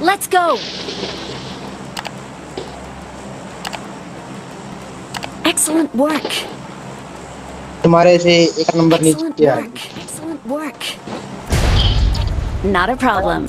Let's go. Excellent work. तुम्हारे से एक नंबर Excellent नीचे आ work. Excellent work. Not a problem.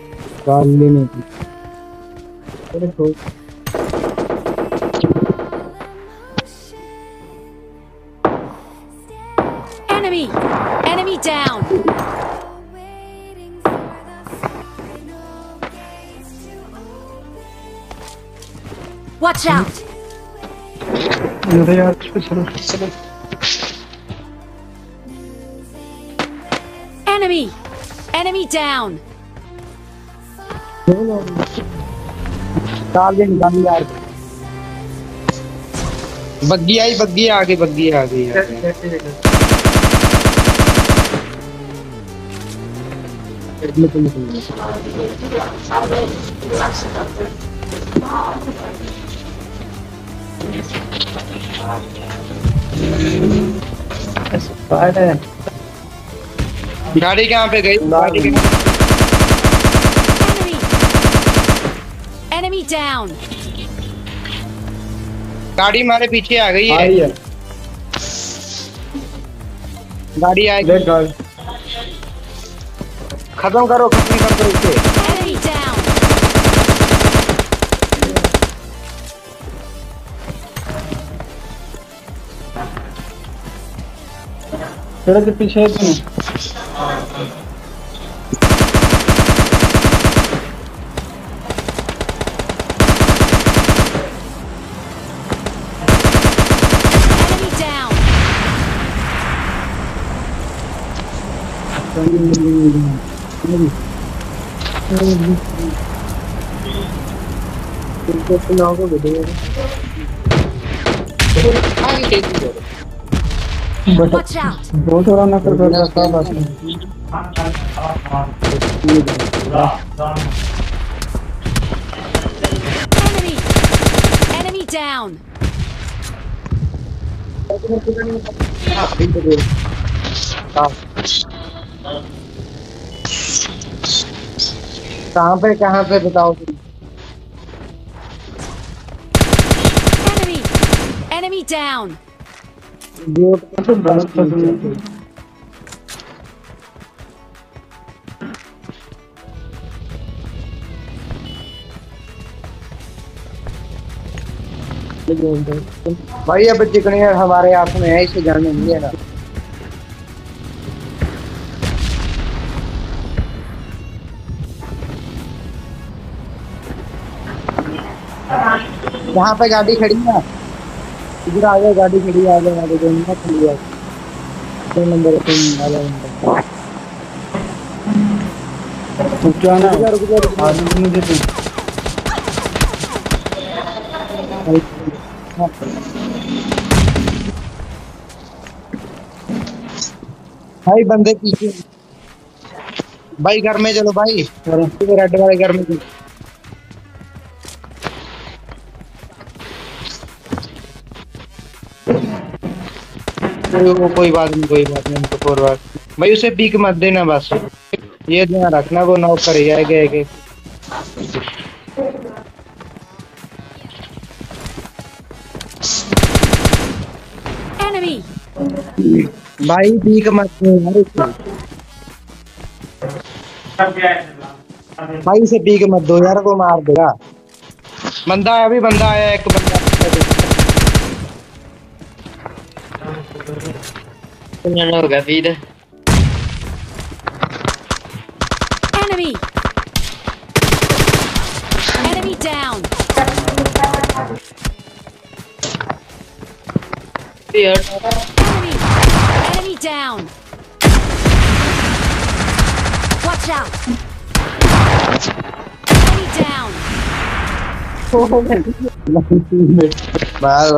गाल लेने की अरे तो Enemy. Enemy down. Watch out. अरे यार चलो चलो Enemy. Enemy down. बग्गी आई बग्गी आ गई बग्गी आ गई। गाड़ी कहाँ पे गई? गाड़ी कहाँ- Enemy. Down. गाड़ी हमारे पीछे आ गई है गाड़ी आएगी खत्म करो खत्म कर दो इसे Enemy down. के पीछे तुम Enemy down. Watch out. बहुत हो रहा ना कर रहा बात नहीं Enemy. Enemy down. कहाँ पे कहाँ पे बताओ तुम Enemy. Enemy down. बोट तो बहुत पसंद है भाई अब चिकनिया हमारे हाथ में है इसे जाने नहीं देना यहाँ पे गाड़ी खड़ी है। इधर आ जाओ गाड़ी खड़ी है, आ जाओ गाड़ी खड़ी है, खड़ी है। दो नंबर तीन आ जाओ नंबर। क्या ना? रुक जा रुक जा मुझे तो भाई बंदे पीछे भाई घर में चलो भाई। रेड वाले घर में चलो। वो कोई बात नहीं कोई बात नहीं फॉरवर्ड भाई उसे पीक मत देना बस। ये ध्यान रखना वो नॉक कर जाएगा एक! भाई पीक मत। भाई उसे पीक मत दो यार वो मार देगा। बंदा आया अभी बंदा आया एक बंदा। Na longa vida. Enemy! Enemy down! Fear. Enemy! Enemy down! Watch out! Enemy down! Oh, my